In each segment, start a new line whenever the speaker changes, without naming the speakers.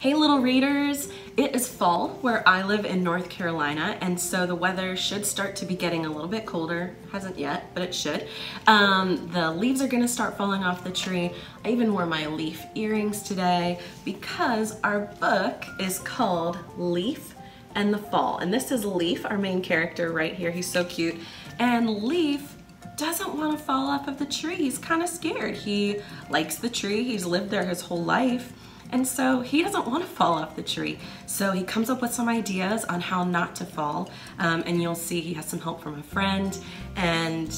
Hey little readers, it is fall where I live in North Carolina and so the weather should start to be getting a little bit colder. Hasn't yet, but it should. Um, the leaves are gonna start falling off the tree. I even wore my leaf earrings today because our book is called Leif and the Fall. And this is Leif, our main character right here. He's so cute. And Leif doesn't want to fall off of the tree. He's kind of scared. He likes the tree. He's lived there his whole life. And so he doesn't want to fall off the tree. So he comes up with some ideas on how not to fall. Um, and you'll see he has some help from a friend. And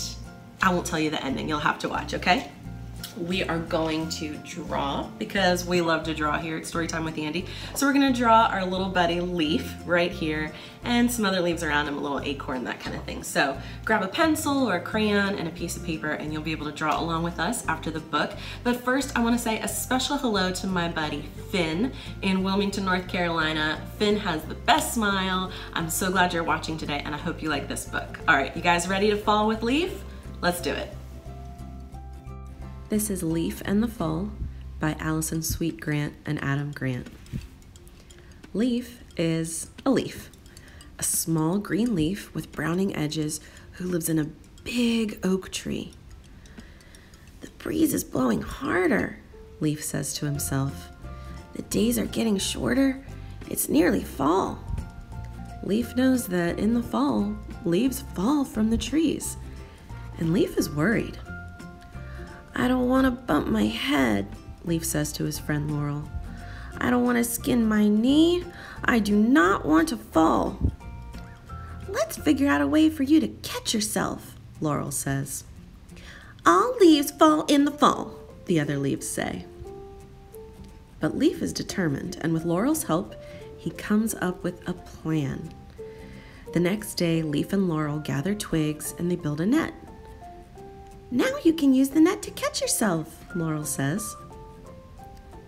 I won't tell you the ending. You'll have to watch, okay? We are going to draw because we love to draw here at Storytime with Andy. So we're gonna draw our little buddy Leif right here and some other leaves around him, a little acorn, that kind of thing. So grab a pencil or a crayon and a piece of paper and you'll be able to draw along with us after the book. But first I wanna say a special hello to my buddy Finn in Wilmington, North Carolina. Finn has the best smile. I'm so glad you're watching today and I hope you like this book. All right, you guys ready to fall with Leif? Let's do it. This is Leif and the Fall by Allison Sweet Grant and Adam Grant. Leif is a leaf, a small green leaf with browning edges who lives in a big oak tree. The breeze is blowing harder, Leif says to himself. The days are getting shorter. It's nearly fall. Leif knows that in the fall, leaves fall from the trees, and Leif is worried. I don't want to bump my head, Leif says to his friend Laurel. I don't want to skin my knee. I do not want to fall. Let's figure out a way for you to catch yourself, Laurel says. All leaves fall in the fall, the other leaves say. But Leif is determined, and with Laurel's help, he comes up with a plan. The next day, Leif and Laurel gather twigs and they build a net. Now you can use the net to catch yourself, Laurel says.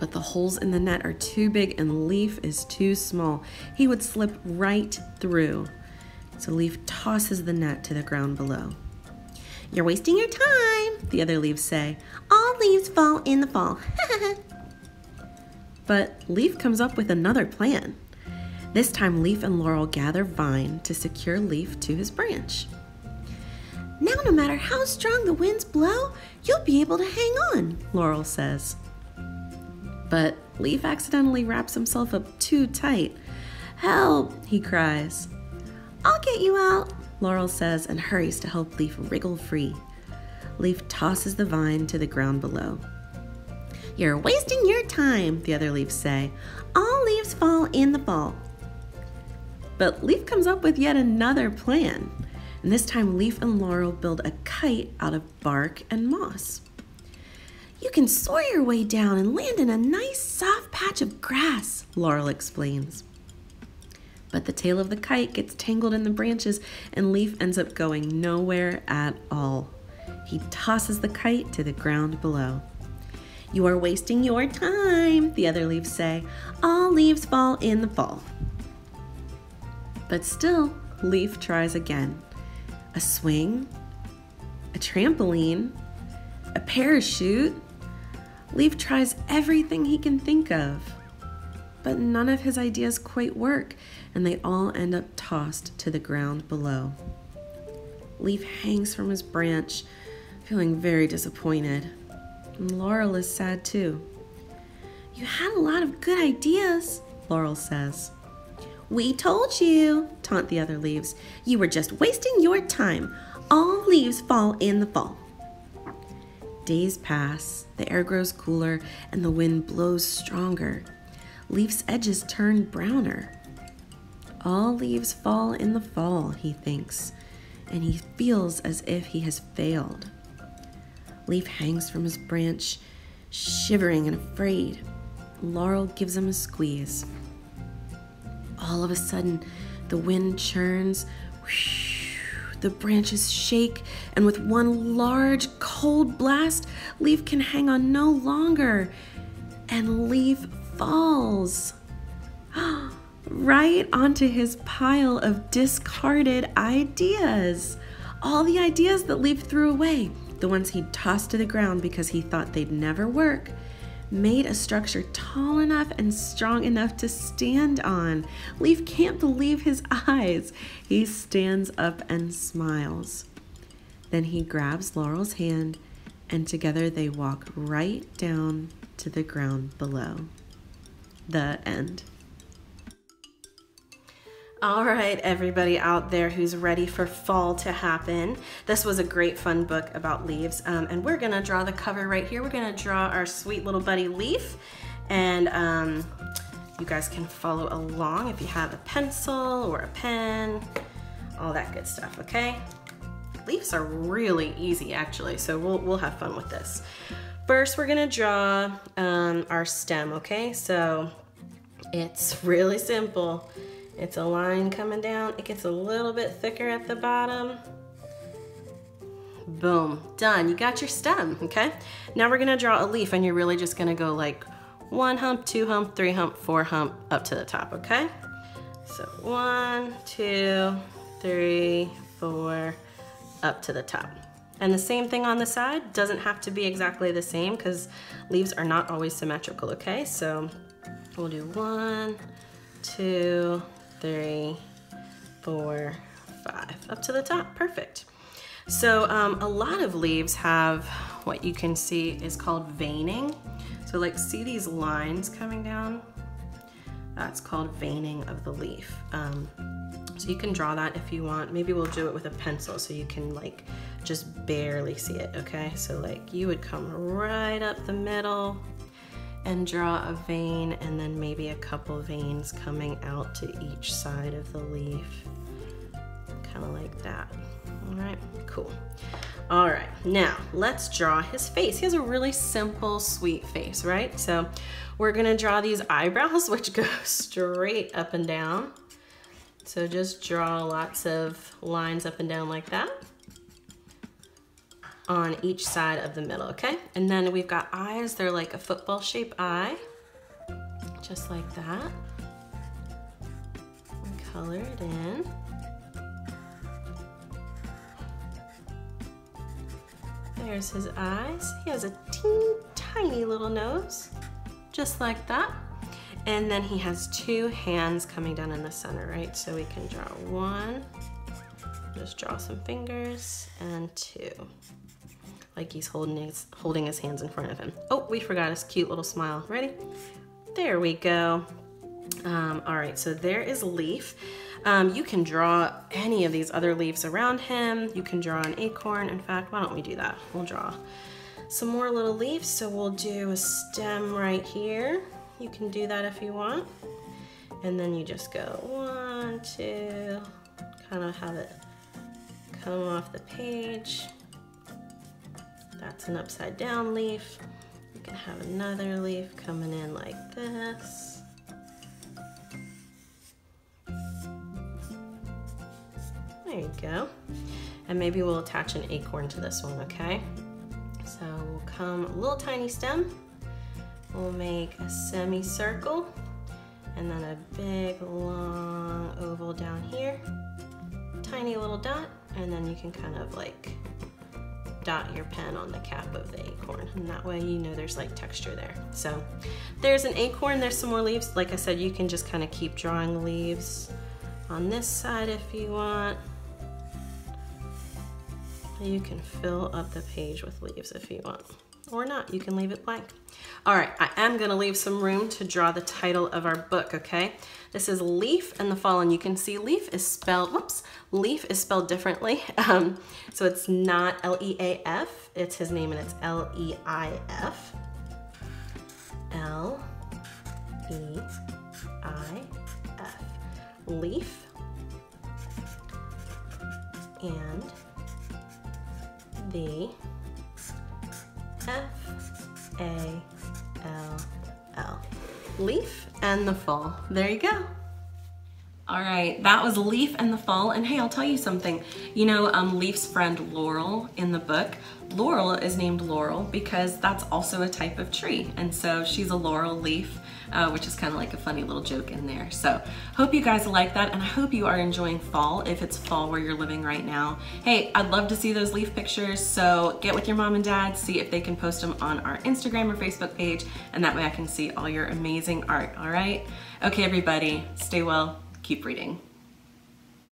But the holes in the net are too big and Leif is too small. He would slip right through. So Leif tosses the net to the ground below. You're wasting your time, the other leaves say. All leaves fall in the fall. but Leif comes up with another plan. This time, Leif and Laurel gather vine to secure Leif to his branch. Now, no matter how strong the winds blow, you'll be able to hang on, Laurel says. But Leif accidentally wraps himself up too tight. Help, he cries. I'll get you out, Laurel says and hurries to help Leif wriggle free. Leif tosses the vine to the ground below. You're wasting your time, the other leaves say. All leaves fall in the fall. But Leif comes up with yet another plan and this time Leif and Laurel build a kite out of bark and moss. You can soar your way down and land in a nice soft patch of grass, Laurel explains. But the tail of the kite gets tangled in the branches and Leif ends up going nowhere at all. He tosses the kite to the ground below. You are wasting your time, the other leaves say. All leaves fall in the fall. But still, Leif tries again a swing, a trampoline, a parachute. Leif tries everything he can think of. But none of his ideas quite work, and they all end up tossed to the ground below. Leif hangs from his branch, feeling very disappointed. And Laurel is sad too. You had a lot of good ideas, Laurel says. We told you, taunt the other leaves. You were just wasting your time. All leaves fall in the fall. Days pass, the air grows cooler, and the wind blows stronger. Leif's edges turn browner. All leaves fall in the fall, he thinks, and he feels as if he has failed. Leif hangs from his branch, shivering and afraid. Laurel gives him a squeeze all of a sudden, the wind churns, the branches shake, and with one large cold blast, Leif can hang on no longer, and Leif falls right onto his pile of discarded ideas. All the ideas that Leif threw away, the ones he tossed to the ground because he thought they'd never work, made a structure tall enough and strong enough to stand on. Leif can't believe his eyes. He stands up and smiles. Then he grabs Laurel's hand and together they walk right down to the ground below. The end. All right, everybody out there who's ready for fall to happen. This was a great fun book about leaves. Um, and we're gonna draw the cover right here. We're gonna draw our sweet little buddy Leif. And um, you guys can follow along if you have a pencil or a pen, all that good stuff, okay? Leaves are really easy actually, so we'll, we'll have fun with this. First, we're gonna draw um, our stem, okay? So it's really simple. It's a line coming down. It gets a little bit thicker at the bottom. Boom, done. You got your stem, okay? Now we're gonna draw a leaf and you're really just gonna go like one hump, two hump, three hump, four hump up to the top, okay? So one, two, three, four, up to the top. And the same thing on the side, doesn't have to be exactly the same because leaves are not always symmetrical, okay? So we'll do one, two, three, four, five, up to the top, perfect. So um, a lot of leaves have what you can see is called veining. So like see these lines coming down? That's called veining of the leaf. Um, so you can draw that if you want. Maybe we'll do it with a pencil so you can like just barely see it, okay? So like you would come right up the middle, and draw a vein and then maybe a couple veins coming out to each side of the leaf. Kind of like that. All right, cool. All right, now let's draw his face. He has a really simple, sweet face, right? So we're gonna draw these eyebrows, which go straight up and down. So just draw lots of lines up and down like that on each side of the middle, okay? And then we've got eyes, they're like a football shape eye, just like that. And color it in. There's his eyes. He has a teeny tiny little nose, just like that. And then he has two hands coming down in the center, right? So we can draw one, just draw some fingers, and two like he's holding his, holding his hands in front of him. Oh, we forgot his cute little smile. Ready? There we go. Um, all right, so there is Leif. Um, you can draw any of these other leaves around him. You can draw an acorn. In fact, why don't we do that? We'll draw some more little leaves. So we'll do a stem right here. You can do that if you want. And then you just go one, two, kind of have it come off the page. That's an upside down leaf. You can have another leaf coming in like this. There you go. And maybe we'll attach an acorn to this one, okay? So we'll come a little tiny stem. We'll make a semicircle and then a big long oval down here. Tiny little dot, and then you can kind of like dot your pen on the cap of the acorn and that way you know there's like texture there. So there's an acorn, there's some more leaves. Like I said, you can just kind of keep drawing leaves on this side if you want. You can fill up the page with leaves if you want or not, you can leave it blank. All right, I am gonna leave some room to draw the title of our book, okay? This is Leif and the Fall, and you can see Leif is spelled, whoops, Leif is spelled differently. Um, so it's not L-E-A-F, it's his name and it's L-E-I-F. L-E-I-F. Leif. And the F-A-L-L. Leif and the fall. There you go. All right, that was Leif and the Fall. And hey, I'll tell you something. You know, um, Leif's friend Laurel in the book, Laurel is named Laurel because that's also a type of tree. And so she's a laurel leaf, uh, which is kind of like a funny little joke in there. So hope you guys like that. And I hope you are enjoying fall if it's fall where you're living right now. Hey, I'd love to see those leaf pictures. So get with your mom and dad, see if they can post them on our Instagram or Facebook page. And that way I can see all your amazing art. All right. Okay, everybody, stay well, keep reading.